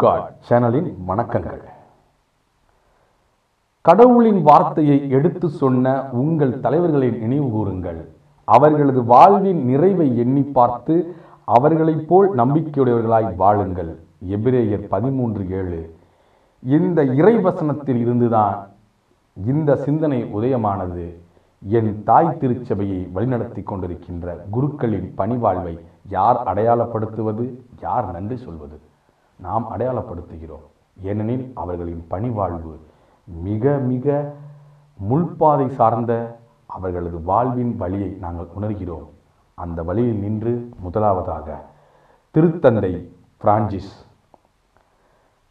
God சேனலின் வணக்கங்கள். கடவுளின் வார்த்தையை எடுத்து சொன்ன உங்கள் தலைவர்களை நினைவு கூறுங்கள். அவர்களது வாழ்வின் நிறைவை எண்ணி பார்த்து அவர்களைப் போல் நம்பிக்கையுடையவர்களாய் வாழுங்கள். எபிரேயர் பதிமூன்று ஏழு. இந்த இறைவசனத்தில் இருந்துதான் இந்த சிந்தனை உதயமானது. என் தாய் திருச்சபையை வழிநடத்தி கொண்டிருக்கின்ற குருக்களின் பணிவாழ்வை யார் அடையாளப்படுத்துவது? யார் நன்றி சொல்வது? நாம் அடையாளப்படுத்துகிறோம். ஏனெனில் அவர்களின் பணிவாழ்வு மிக மிக முள்பாதை சார்ந்த அவர்களது வாழ்வின் வழியை நாங்கள் உணர்கிறோம். அந்த வழியில் நின்று முதலாவதாக திருத்தந்தை பிரான்சிஸ்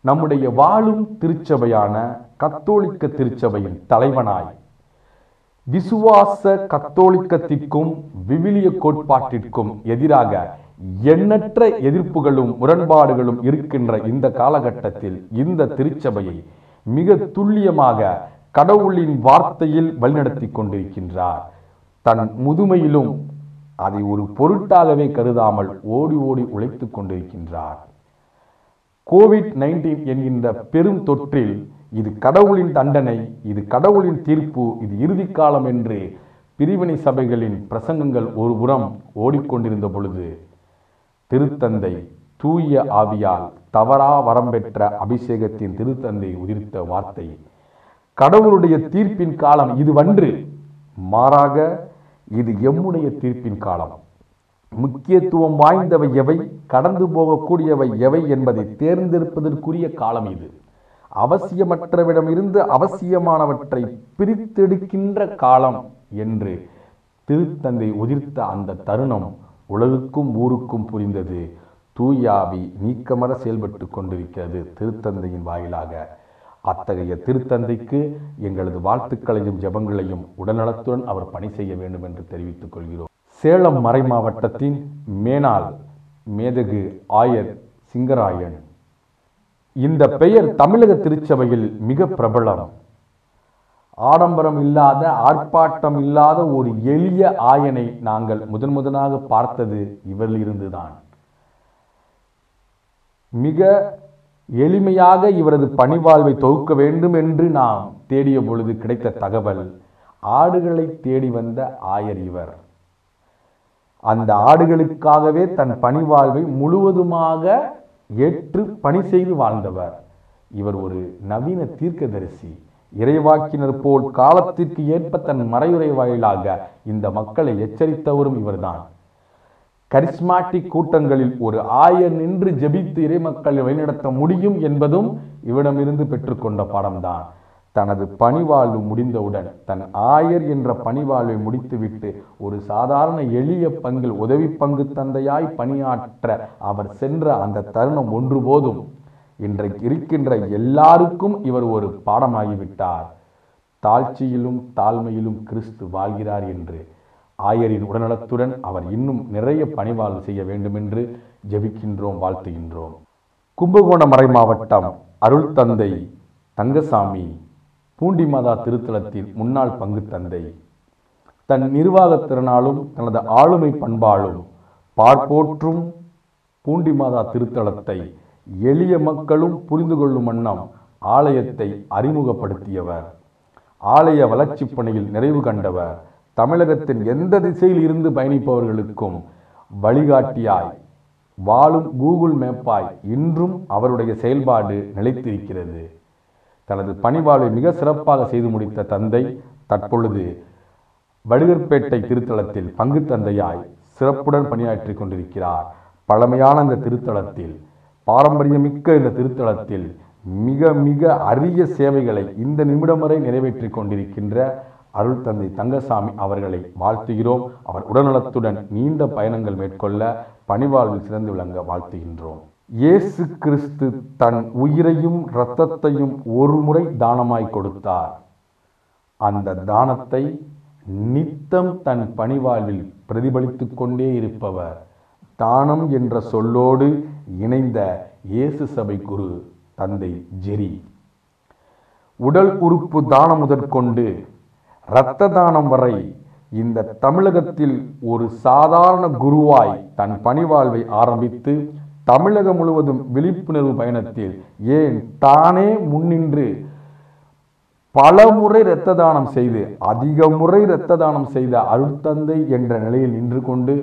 நம்முடைய வாழும் திருச்சபையான கத்தோலிக்க திருச்சபையின் தலைவனாய் விசுவாச கத்தோலிக்கத்திற்கும் விவிலிய கோட்பாட்டிற்கும் எதிராக எண்ணற்ற எதிர்ப்புகளும் முரண்பாடுகளும் இருக்கின்ற இந்த காலகட்டத்தில் இந்த திருச்சபையை மிக துல்லியமாக கடவுளின் வார்த்தையில் வழிநடத்தி கொண்டிருக்கின்றார். தன் முதுமையிலும் அதை ஒரு பொருட்டாகவே கருதாமல் ஓடி ஓடி உழைத்துக் கொண்டிருக்கின்றார். கோவிட் நைன்டீன் என்கின்ற பெரும் தொற்றில் இது கடவுளின் தண்டனை இது கடவுளின் தீர்ப்பு இது இறுதி காலம் என்று பிரிவினை சபைகளின் பிரசங்கங்கள் ஒரு புறம் ஓடிக்கொண்டிருந்த பொழுது திருத்தந்தை தூய ஆவியால் தவறா வரம் பெற்ற அபிஷேகத்தின் திருத்தந்தை உதிர்த்த வார்த்தை. கடவுளுடைய தீர்ப்பின் காலம் இது வன்று மாறாக இது எம்முடைய தீர்ப்பின் காலம். முக்கியத்துவம் வாய்ந்தவை எவை கடந்து போகக்கூடியவை எவை என்பதை தேர்ந்தெடுப்பதற்குரிய காலம் இது. அவசியமற்றவிடமிருந்து அவசியமானவற்றை பிரித்தெடுக்கின்ற காலம் என்று திருத்தந்தை உதிர்த்த அந்த தருணம் உலகுக்கும் ஊருக்கும் புரிந்தது. தூயாவி நீக்கமர செயல்பட்டு கொண்டிருக்கிறது திருத்தந்தையின் வாயிலாக. அத்தகைய திருத்தந்தைக்கு எங்களது வாழ்த்துக்களையும் ஜெபங்களையும் உடல்நலத்துடன் அவர் பணி செய்ய வேண்டும் என்று தெரிவித்துக் கொள்கிறோம். சேலம் மறை மாவட்டத்தின் மேனாள் மேதகு ஆயர் சிங்கராயன். இந்த பெயர் தமிழக திருச்சபையில் மிக பிரபலம். ஆடம்பரம் இல்லாத ஆர்ப்பாட்டம் இல்லாத ஒரு எளிய ஆயனை நாங்கள் முதன் முதலாக பார்த்தது இவரிலிருந்துதான். மிக எளிமையாக இவரது பணிவாழ்வை தொகுக்க வேண்டும் என்று நாம் தேடிய பொழுது கிடைத்த தகவல் ஆடுகளை தேடி வந்த ஆயர் இவர். அந்த ஆடுகளுக்காகவே தன் பணிவாழ்வை முழுவதுமாக ஏற்று பணி செய்து வாழ்ந்தவர். இவர் ஒரு நவீன தீர்க்கதரிசி. இறைவாக்கினர் போல் காலத்திற்கு ஏற்ப தன் மறையுறை வாயிலாக இந்த மக்களை எச்சரித்தவரும் இவர்தான். கரிஸ்மாட்டிக் கூட்டங்களில் ஒரு ஆயர் நின்று ஜெபித்து இறைமக்களை வழிநடத்த முடியும் என்பதும் இவரிடமிருந்து பெற்றுக்கொண்ட பாடம்தான். தனது பணிவாழ்வு முடிந்தவுடன் தன் ஆயர் என்ற பணிவாழ்வை முடித்துவிட்டு ஒரு சாதாரண எளிய பங்கில் உதவி பங்கு தந்தையாய் பணியாற்ற அவர் சென்ற அந்த தருணம் ஒன்று போதும் இன்றைக்கு இருக்கின்ற எல்லாருக்கும் இவர் ஒரு பாடமாகிவிட்டார். தாழ்ச்சியிலும் தாழ்மையிலும் கிறிஸ்து வாழ்கிறார் என்று ஆயரின் உடல்நலத்துடன் அவர் இன்னும் நிறைய பணிவாழ்வு செய்ய வேண்டும் என்று ஜெபிக்கின்றோம் வாழ்த்துகின்றோம். கும்பகோணம் மறை மாவட்டம் அருள் தந்தை தங்கசாமி பூண்டி மாதா திருத்தலத்தின் முன்னாள் பங்கு தந்தை. தன் நிர்வாகத் திறனாலும் தனது ஆளுமை பண்பாலும் பார்ப்போற்றும் பூண்டி மாதா திருத்தலத்தை எளிய மக்களும் புரிந்து கொள்ளும் வண்ணம் ஆலயத்தை அறிமுகப்படுத்தியவர். ஆலய வளர்ச்சிப் பணியில் நிறைவு கண்டவர். தமிழகத்தின் எந்த திசையில் இருந்து பயணிப்பவர்களுக்கும் வழிகாட்டியாய். வாழும் கூகுள் மேப்பாய் இன்றும் அவருடைய செயல்பாடு நிலைத்திருக்கிறது. தனது பணிவாழ்வை மிக சிறப்பாக செய்து முடித்த தந்தை தற்பொழுது வடுகர்பேட்டை திருத்தலத்தில் பங்கு தந்தையாய் சிறப்புடன் பணியாற்றி கொண்டிருக்கிறார். பழமையான அந்த திருத்தலத்தில் பாரம்பரியமிக்க இந்த திருத்தலத்தில் மிக மிக அரிய சேவைகளை இந்த நிமிடம் வரை நிறைவேற்றி கொண்டிருக்கின்ற அருள் தந்தை தங்கசாமி அவர்களை வாழ்த்துகிறோம். அவர் உடல்நலத்துடன் நீண்ட பயணங்கள் மேற்கொள்ள பணிவாழ்வில் சிறந்து விளங்க வாழ்த்துகின்றோம். இயேசு கிறிஸ்து தன் உயிரையும் இரத்தத்தையும் ஒரு முறை தானமாய் கொடுத்தார். அந்த தானத்தை நித்தம் தன் பணிவாழ்வில் பிரதிபலித்து கொண்டே இருப்பவர். தானம் என்ற சொல்லோடு இணைந்த இயேசு சபை குரு தந்தை ஜெரி. உடல் உறுப்பு தானம் முதற்கொண்டு இரத்த தானம் வரை இந்த தமிழகத்தில் ஒரு சாதாரண குருவாய் தன் பணிவாழ்வை ஆரம்பித்து தமிழகம் முழுவதும் விழிப்புணர்வு பயணத்தில் ஏன் தானே முன்னின்று பல முறை இரத்த தானம் செய்து அதிக முறை இரத்த தானம் செய்த அருட்தந்தை என்ற நிலையில் நின்று கொண்டு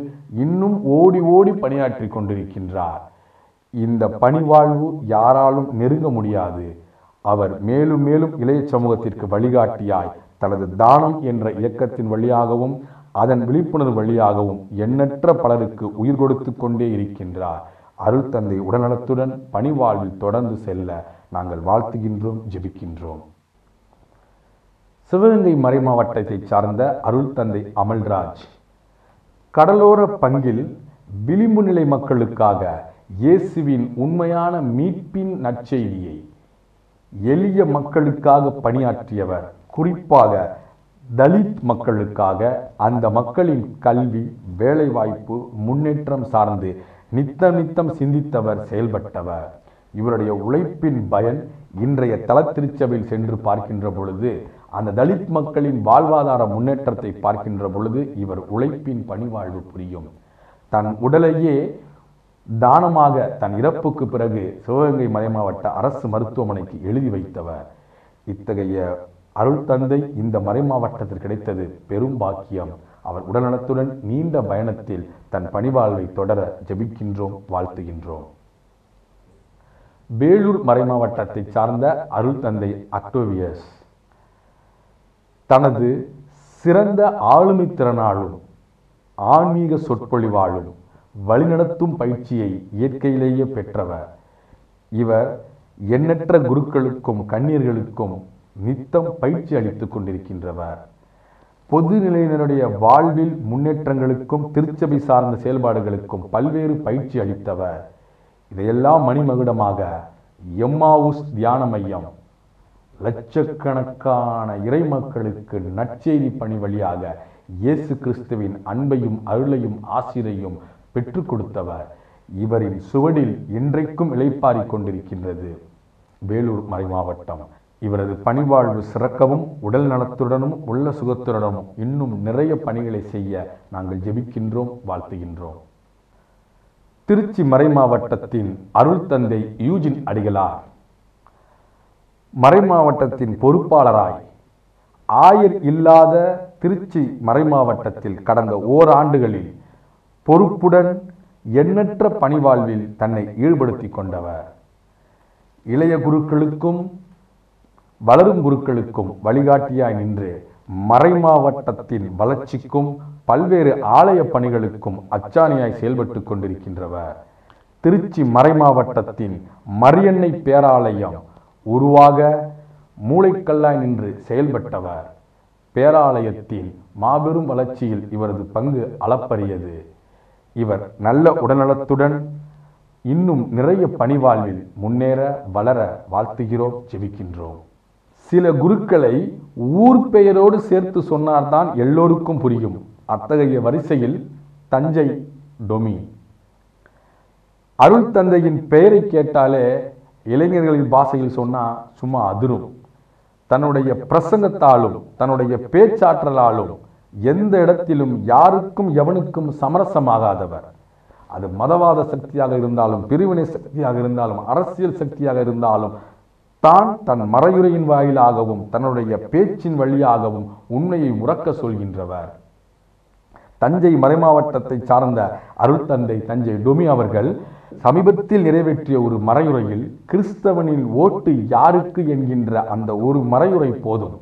இன்னும் ஓடி ஓடி பணியாற்றி கொண்டிருக்கின்றார். இந்த பணிவாழ்வு யாராலும் நெருங்க முடியாது. அவர் மேலும் மேலும் இளைய சமூகத்திற்கு வழிகாட்டியாய் தனது தானம் என்ற இயக்கத்தின் வழியாகவும் அதன் விழிப்புணர்வு வழியாகவும் எண்ணற்ற பலருக்கு உயிர் கொடுத்து கொண்டே இருக்கின்றார். அருள் தந்தை உடல்நலத்துடன் பணிவாழ்வில் தொடர்ந்து செல்ல நாங்கள் வாழ்த்துகின்றோம் ஜெபிக்கின்றோம். சிவகங்கை மறை மாவட்டத்தைச் சார்ந்த அருள் தந்தை அமல்ராஜ் கடலோர பங்கில் விளிம்பு நிலை மக்களுக்காக இயேசுவின் உண்மையான மீட்பின் நற்செய்தியை எளிய மக்களுக்காக பணியாற்றியவர் குறிப்பாக தலித் மக்களுக்காக அந்த மக்களின் கல்வி வேலைவாய்ப்பு முன்னேற்றம் சார்ந்து நித்தம் நித்தம் சிந்தித்தவர் செயல்பட்டவர். இவருடைய உழைப்பின் பயன் இன்றைய தலத்திருச்சபையில் சென்று பார்க்கின்ற பொழுது அந்த தலித் மக்களின் வாழ்வாதார முன்னேற்றத்தை பார்க்கின்ற பொழுது இவர் உழைப்பின் பணிவாழ்வு புரியும். தன் உடலையே தானமாக தன் இறப்புக்கு பிறகு சிவகங்கை மறைமாவட்ட அரசு மருத்துவமனைக்கு எழுதி வைத்தவர். இத்தகைய அருள் தந்தை இந்த மறைமாவட்டத்தில் கிடைத்தது பெரும் பாக்கியம். அவர் உடல்நலத்துடன் நீண்ட பயணத்தில் தன் பணிவாழ்வை தொடர ஜெபிக்கின்றோம் வாழ்த்துகின்றோம். வேலூர் மறைமாவட்டத்தை சார்ந்த அருள் தந்தை அக்டோவியஸ். தனது சிறந்த ஆளுமை திறனாலும் ஆன்மீக சொற்பொழிவாலும் வழிநடத்தும் பயிற்சியை இயற்கையிலேயே பெற்றவர் இவர் எண்ணற்ற குருக்களுக்கும் கண்ணீர்களுக்கும் நித்தம் பயிற்சி அளித்துக் கொண்டிருக்கின்றவர். பொதுநிலையினருடைய வாழ்வில் முன்னேற்றங்களுக்கும் திருச்சபை சார்ந்த செயல்பாடுகளுக்கும் பல்வேறு பயிற்சி அளித்தவர். இதையெல்லாம் மணிமகுடமாக எம்மாவுஸ் தியான மையம் லட்சக்கணக்கான இறை மக்களுக்கு நற்செய்தி பணி வழியாக இயேசு கிறிஸ்துவின் அன்பையும் அருளையும் ஆசிரையும் பெற்றுக் கொடுத்தவர். இவரின் சுவடில் இன்றைக்கும் இளைப்பாறிக் கொண்டிருக்கின்றது. வேலூர் மறைமாவட்டம் இவரது பணிவாழ்வு சிறக்கவும் உடல் நலத்துடனும் உள்ள சுகத்துடனும் இன்னும் நிறைய பணிகளை செய்ய நாங்கள் ஜெபிக்கின்றோம் வாழ்த்துகின்றோம். திருச்சி மறைமாவட்டத்தின் அருள் தந்தை யூஜின் அடிகளார். மறைமாவட்டத்தின் பொறுப்பாளராய் ஆயர் இல்லாத திருச்சி மறைமாவட்டத்தில் கடந்த ஓராண்டுகளில் பொறுப்புடன் எண்ணற்ற பணிவாழ்வில் தன்னை ஈடுபடுத்திக் கொண்டவர். இளைய குருக்களுக்கும் வளரும் குருக்களுக்கும் வழிகாட்டியாய் நின்று மறைமாவட்டத்தின் வளர்ச்சிக்கும் பல்வேறு ஆலய பணிகளுக்கும் அச்சாணியாய் செயல்பட்டு கொண்டிருக்கின்றவர். திருச்சி மறைமாவட்டத்தின் மரியன்னை பேராலயம் உருவாக மூளைக்கல்லாய் நின்று செயல்பட்டவர். பேராலயத்தின் மாபெரும் வளர்ச்சியில் இவரது பங்கு அளப்பரியது. இவர் நல்ல உடல்நலத்துடன் இன்னும் நிறைய பணிவாழ்வில் முன்னேற வளர வாழ்த்துகிறோம் ஜெபிக்கின்றோம் சில குருக்களை ஊர் பெயரோடு சேர்த்து சொன்னார்தான் எல்லோருக்கும் புரியும். அத்தகைய வரிசையில் தஞ்சை டொமி. அருள் தந்தையின் பெயரை கேட்டாலே இளைஞர்களின் பாஷையில் சொன்னா சும்மா அதிரும். தன்னுடைய பிரசங்கத்தாலும் தன்னுடைய பேச்சாற்றலாலும் எந்த இடத்திலும் யாருக்கும் எவனுக்கும் சமரசமாகாதவர். அது மதவாத சக்தியாக இருந்தாலும் பிரிவினை சக்தியாக இருந்தாலும் அரசியல் சக்தியாக இருந்தாலும் தான் தன் மறையுறையின் வாயிலாகவும் தன்னுடைய பேச்சின் வழியாகவும் உண்மையை உறக்க சொல்கின்றவர். தஞ்சை மறைமாவட்டத்தை சார்ந்த அருள் தந்தை தஞ்சை டொமி அவர்கள் சமீபத்தில் நிறைவேற்றிய ஒரு மறையுறையில் கிறிஸ்தவனின் ஓட்டு யாருக்கு என்கின்ற அந்த ஒரு மறையுறை போதும்.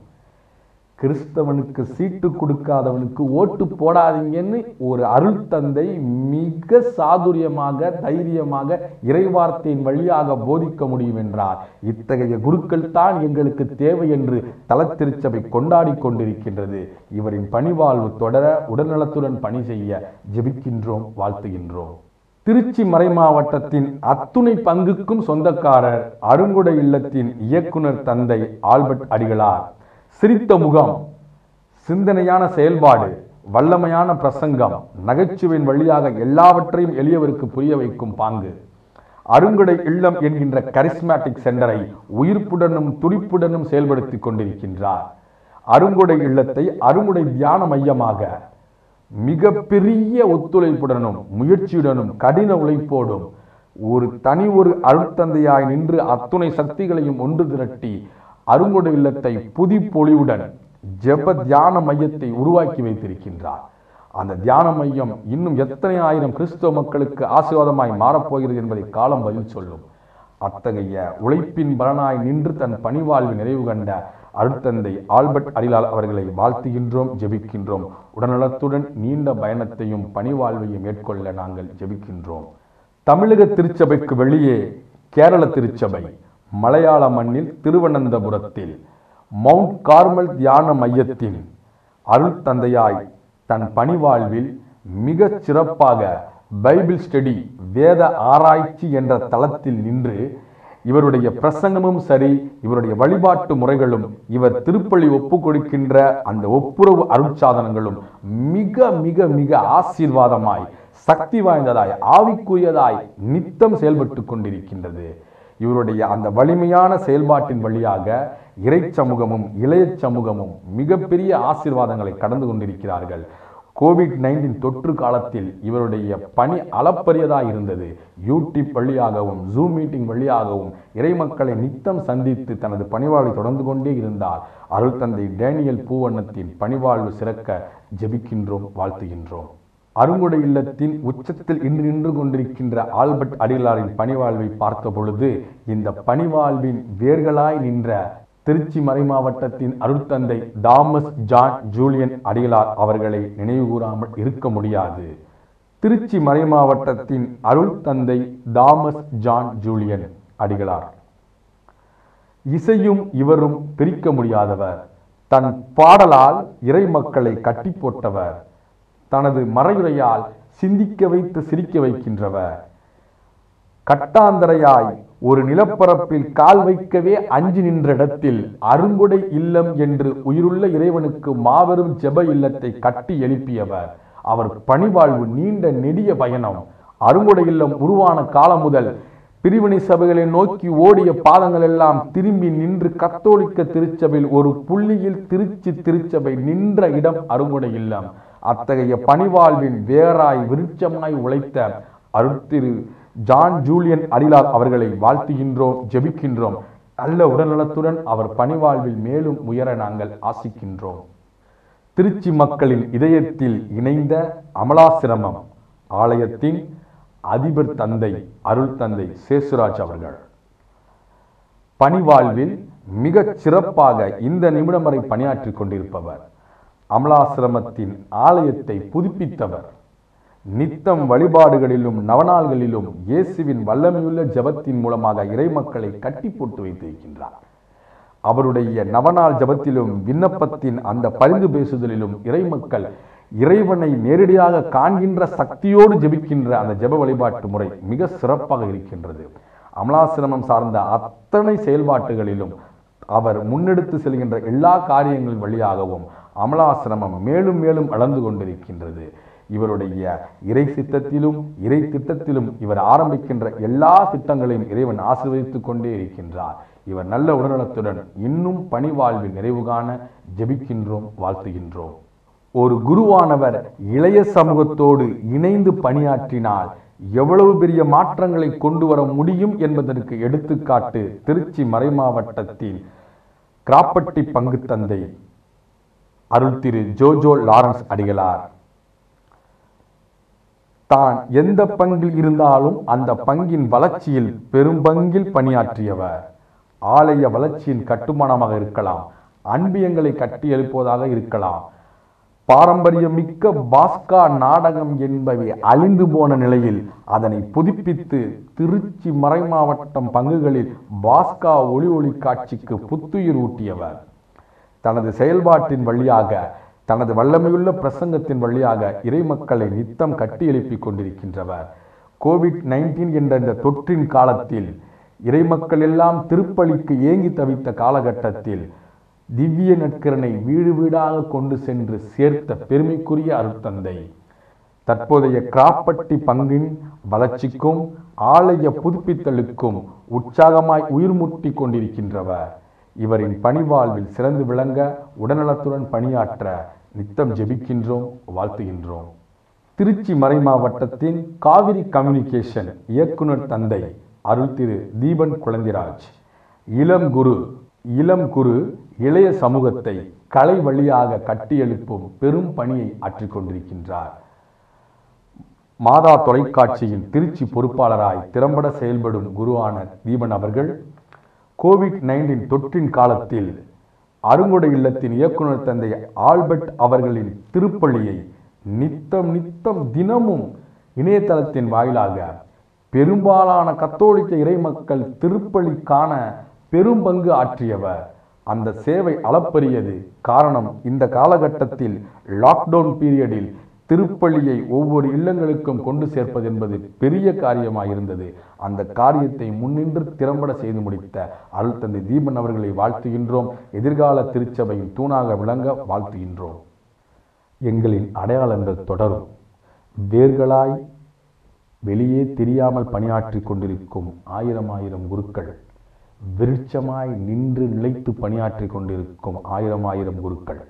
கிறிஸ்தவனுக்கு சீட்டு கொடுக்காதவனுக்கு ஓட்டு போடாதீங்கன்னு ஒரு அருள் தந்தை மிக சாதுரியமாக தைரியமாக இறைவார்த்தையின் வழியாக போதிக்க முடியும் என்றார். இத்தகைய குருக்கள் தான் எங்களுக்கு தேவை என்று தலத்திருச்சபை கொண்டாடி கொண்டிருக்கின்றது. இவரின் பணிவாழ்வு தொடர உடல்நலத்துடன் பணி செய்ய ஜெபிக்கின்றோம் வாழ்த்துகின்றோம். திருச்சி மறைமாவட்டத்தின் அத்துணை பங்குக்கும் சொந்தக்காரர் அருங்குடை இல்லத்தின் இயக்குனர் தந்தை ஆல்பர்ட் அடிகளார். சிரித்த முகம் சிந்தனையான செயல்பாடு வல்லமையான பிரசங்கம் நகைச்சுவையின் வழியாக எல்லாவற்றையும் எளியவருக்கு புரிய வைக்கும் பாங்கு. அருங்குடை இல்லம் என்கின்ற கரிஸ்மேட்டிக் சென்டரை உயிர்ப்புடனும் துடிப்புடனும் செயல்படுத்திக் கொண்டிருக்கின்றார். அருங்குடை இல்லத்தை அருங்குடை தியான மையமாக மிக பெரிய ஒத்துழைப்புடனும் முயற்சியுடனும் கடின உழைப்போடும் ஒரு தனி ஒரு அருட்தந்தையாய் நின்று அத்துணை சக்திகளையும் ஒன்று திரட்டி அருங்கொடு இல்லத்தை புதி பொலிவுடன் ஜெப தியான மையத்தை உருவாக்கி வைத்திருக்கின்றார். அந்த தியான மையம் இன்னும் எத்தனை ஆயிரம் கிறிஸ்தவ மக்களுக்கு ஆசீர்வாதமாய் மாறப்போகிறது என்பதை காலம் பதில் சொல்லும். அத்தகைய உழைப்பின் பலனாய் நின்று தன் பணிவாழ்வு நிறைவு கண்ட அருட்தந்தை ஆல்பர்ட் அரிலால் அவர்களை வாழ்த்துகின்றோம் ஜெபிக்கின்றோம். உடல்நலத்துடன் நீண்ட பயணத்தையும் பணிவாழ்வையும் மேற்கொள்ள நாங்கள் ஜெபிக்கின்றோம். தமிழக திருச்சபைக்கு வெளியே கேரள திருச்சபை மலையாள மண்ணில் திருவனந்தபுரத்தில் மவுண்ட் கார்மல் தியான மையத்தின் அருள் தந்தையாய் தன் பணிவாழ்வில் மிகச் சிறப்பாக பைபிள் ஸ்டடி வேத ஆராய்ச்சி என்ற தளத்தில் நின்று இவருடைய பிரசங்கமும் சரி இவருடைய வழிபாட்டு முறைகளும் இவர் திருப்பள்ளி ஒப்பு கொடுக்கின்ற அந்த ஒப்புரவு அருட்சாதனங்களும் மிக மிக மிக ஆசீர்வாதமாய் சக்தி வாய்ந்ததாய் ஆவிக்குரியதாய் நித்தம் செயல்பட்டு கொண்டிருக்கின்றது. இவருடைய அந்த வலிமையான செயல்பாட்டின் வழியாக இறை சமூகமும் இளைய சமூகமும் மிகப்பெரிய ஆசீர்வாதங்களை கடந்து கொண்டிருக்கிறார்கள். கோவிட் நைன்டீன் தொற்று காலத்தில் இவருடைய பணி அளப்பரியதாக இருந்தது. யூடியூப் வழியாகவும் ஜூம் மீட்டிங் வழியாகவும் இறைமக்களை நித்தம் சந்தித்து தனது பணிவாழ்வை தொடர்ந்து கொண்டே இருந்தார். அருள் தந்தை டேனியல் பூவண்ணத்தின் பணிவாழ்வு சிறக்க ஜெபிக்கின்றோம் வாழ்த்துகின்றோம். அருங்குடை இல்லத்தின் உச்சத்தில் இன்று நின்று கொண்டிருக்கின்ற ஆல்பர்ட் அடிகளாரின் பணிவாழ்வை பார்த்த பொழுது இந்த பணிவாழ்வின் வேர்களாய் நின்ற திருச்சி மறைமாவட்டத்தின் அருட்தந்தை தாமஸ் ஜான் ஜூலியன் அடிகளார் அவர்களை நினைவுகூறாமல் இருக்க முடியாது. திருச்சி மறைமாவட்டத்தின் அருள் தந்தை தாமஸ் ஜான் ஜூலியன் அடிகளார். இசையும் இவரும் பிரிக்க முடியாதவர். தன் பாடலால் இறை மக்களை கட்டி போட்டவர். தனது மறையுரையால் சிந்திக்க வைத்து சிரிக்க வைக்கின்றவர். கட்டாந்தரையாய் ஒரு நிலப்பரப்பில் கால் வைக்கவே அஞ்சு நின்ற இடத்தில் அருங்குடை இல்லம் என்று உயிருள்ள இறைவனுக்கு மாபெரும் ஜெப இல்லத்தை கட்டி எழுப்பியவர். அவர் பணிவாழ்வு நீண்ட நெடிய பயணம். அருங்குடை இல்லம் உருவான காலம் முதல் பிரிவினை சபைகளை நோக்கி ஓடிய பாதங்கள் எல்லாம் திரும்பி நின்று கத்தோலிக்க திருச்சபையில் ஒரு புள்ளியில் திருச்சி திருச்சபை நின்ற இடம் அருங்குடை இல்லம். அத்தகைய பணிவாழ்வின் வேராய் விருட்சமாய் உழைத்த அருத்திரு ஜான் ஜூலியன் அடிலார் அவர்களை வாழ்த்துகின்றோம் ஜெபிக்கின்றோம். நல்ல உடல்நலத்துடன் அவர் பணிவாழ்வில் மேலும் உயர நாங்கள் ஆசிக்கின்றோம். திருச்சி மக்களின் இதயத்தில் இணைந்த அமலாசிரமம் ஆலயத்தின் அதிபர் தந்தை அருள் தந்தை சேசுராஜ் அவர்கள். பணிவாழ்வில் மிகச் சிறப்பாக இந்த நிமிடம் வரை பணியாற்றிக் கொண்டிருப்பவர். அமலாசிரமத்தின் ஆலயத்தை புதுப்பித்தவர். நித்தம் வழிபாடுகளிலும் நவநாள்களிலும் இயேசுவின் வல்லமையுள்ள ஜெபத்தின் மூலமாக இறைமக்களை கட்டி போட்டு வைத்திருக்கின்றார். அவருடைய நவநாள் ஜெபத்திலும் விண்ணப்பத்தின் அந்த பரிந்து பேசுதலிலும் இறைமக்கள் இறைவனை நேரடியாக காண்கின்ற சக்தியோடு ஜெபிக்கின்ற அந்த ஜெப வழிபாட்டு முறை மிக சிறப்பாக இருக்கின்றது. அமலாசிரமம் சார்ந்த அத்தனை செயல்பாட்டுகளிலும் அவர் முன்னெடுத்து செல்கின்ற எல்லா காரியங்கள் வழியாகவும் அமலாசிரமம் மேலும் மேலும் வளர்ந்து கொண்டிருக்கின்றது. இவருடைய இறை சித்தத்திலும் இறை திட்டத்திலும் இவர் ஆரம்பிக்கின்ற எல்லா திட்டங்களையும் இறைவன் ஆசீர்வதித்துக் கொண்டே இருக்கின்றார். இவர் நல்ல உடல்நலத்துடன் இன்னும் பணிவாழ்வில் நிறைவு காண ஜெபிக்கின்றோம் வாழ்த்துகின்றோம். ஒரு குருவானவர் இளைய சமூகத்தோடு இணைந்து பணியாற்றினால் எவ்வளவு பெரிய மாற்றங்களை கொண்டு வர முடியும் என்பதற்கு எடுத்துக்காட்டு திருச்சி மறைமாவட்டத்தின் கிராப்பட்டி பங்கு தந்தை அருள் திரு ஜோஜோ லாரன்ஸ் அடிகளார். தான் எந்த பங்கில் இருந்தாலும் அந்த பங்கின் வளர்ச்சியில் பெரும்பங்கில் பணியாற்றியவர். ஆலய வளர்ச்சியின் கட்டுமானமாக இருக்கலாம் அன்பியங்களை கட்டி எழுப்புவதாக இருக்கலாம். பாரம்பரியமிக்க பாஸ்கா நாடகம் என்பவை அழிந்து போன நிலையில் அதனை புதுப்பித்து திருச்சி மறைமாவட்டம் பங்குகளில் பாஸ்கா ஒளி ஒளி காட்சிக்கு புத்துயிர் ஊட்டியவர். தனது செயல்பாட்டின் வழியாக தனது வல்லமையுள்ள பிரசங்கத்தின் வழியாக இறைமக்களை நித்தம் கட்டி எழுப்பிக் கொண்டிருக்கின்றவர். கோவிட் நைன்டீன் என்ற இந்த தொற்றின் காலத்தில் இறைமக்கள் எல்லாம் திருப்பலிக்கு ஏங்கி தவித்த காலகட்டத்தில் திவ்ய நட்கரனை வீடு வீடாக கொண்டு சென்று சேர்த்த பெருமைக்குரிய அருட்தந்தை. தற்போதைய கிராப்பட்டி பங்கின் வளர்ச்சிக்கும் ஆலய புதுப்பித்தலுக்கும் உற்சாகமாய் உயிர்மூட்டி கொண்டிருக்கின்றவர். இவரின் பணிவாழ்வில் சிறந்து விளங்க உடல்நலத்துடன் பணியாற்ற நித்தம் ஜெபிக்கின்றோம் வாழ்த்துகின்றோம். திருச்சி மறைமாவட்டத்தின் காவிரி கம்யூனிகேஷன் இயக்குனர் தந்தை அருள் திரு தீபன் குழந்திராஜ். இளம் குரு இளம் குரு இளைய சமூகத்தை கலை வழியாக கட்டியெழுப்பும் பெரும் பணியை ஆற்றிக் கொண்டிருக்கின்றார். மாதா தொலைக்காட்சியின் திருச்சி பொறுப்பாளராய் திறம்பட செயல்படும் குருவான தீபன் அவர்கள் கோவிட் நைன்டீன் தொற்றின் காலத்தில் அருங்கொடை இல்லத்தின் இயக்குனர் தந்தை ஆல்பர்ட் அவர்களின் திருப்பள்ளியை நித்தம் நித்தம் தினமும் இணையதளத்தின் வாயிலாக பெரும்பாலான கத்தோலிக்க இறைமக்கள் திருப்பலி காண ஆற்றியவர். அந்த சேவை அளப்பரியது காரணம் இந்த காலகட்டத்தில் லாக்டவுன் பீரியடில் திருப்பள்ளியை ஒவ்வொரு இல்லங்களுக்கும் கொண்டு சேர்ப்பது என்பது பெரிய காரியமாக இருந்தது அந்த காரியத்தை முன்னின்று திறம்பட செய்து முடித்த அருள் தந்தை தீபன் அவர்களை வாழ்த்துகின்றோம். எதிர்கால திருச்சபையின் தூணாக விளங்க வாழ்த்துகின்றோம். எங்களின் அடையாளங்கள் தொடரும். வேர்களாய் வெளியே தெரியாமல் பணியாற்றி கொண்டிருக்கும் ஆயிரம் ஆயிரம் குருக்கள் விருட்சமாய் நின்று நிலைத்து பணியாற்றி கொண்டிருக்கும் ஆயிரம் ஆயிரம் குருக்கள்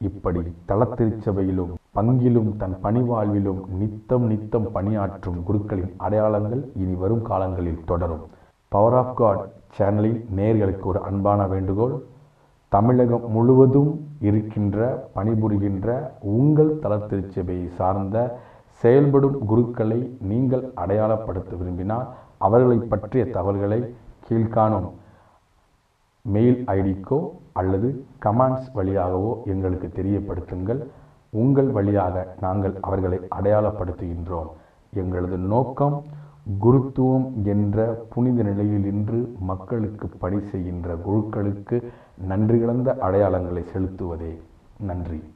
இப்படி தளத்திருச்சபையிலும் பங்கிலும் தன் பணிவாழ்விலும் நித்தம் நித்தம் பணியாற்றும் குருக்களின் அடையாளங்கள் இனி வரும் காலங்களில் தொடரும். பவர் ஆஃப் காட் சேனலின் நேர்களுக்கு ஒரு அன்பான வேண்டுகோள். தமிழகம் முழுவதும் இருக்கின்ற பணிபுரிகின்ற உங்கள் தளத்திருச்சபையை சார்ந்த செயல்படும் குருக்களை நீங்கள் அடையாளப்படுத்த விரும்பினால் அவர்களை பற்றிய தகவல்களை கீழ்காணும். மெயில் ஐடிக்கோ அல்லது கமெண்ட்ஸ் வழியாகவோ எங்களுக்கு தெரியப்படுத்துங்கள். உங்கள் வழியாக நாங்கள் அவர்களை அடையாளப்படுத்துகின்றோம். எங்களது நோக்கம் குருத்துவம் என்ற புனித நிலையில் இன்று மக்களுக்கு பணி செய்கின்ற குருக்களுக்கு நன்றி கலந்த அடையாளங்களை செலுத்துவதே. நன்றி.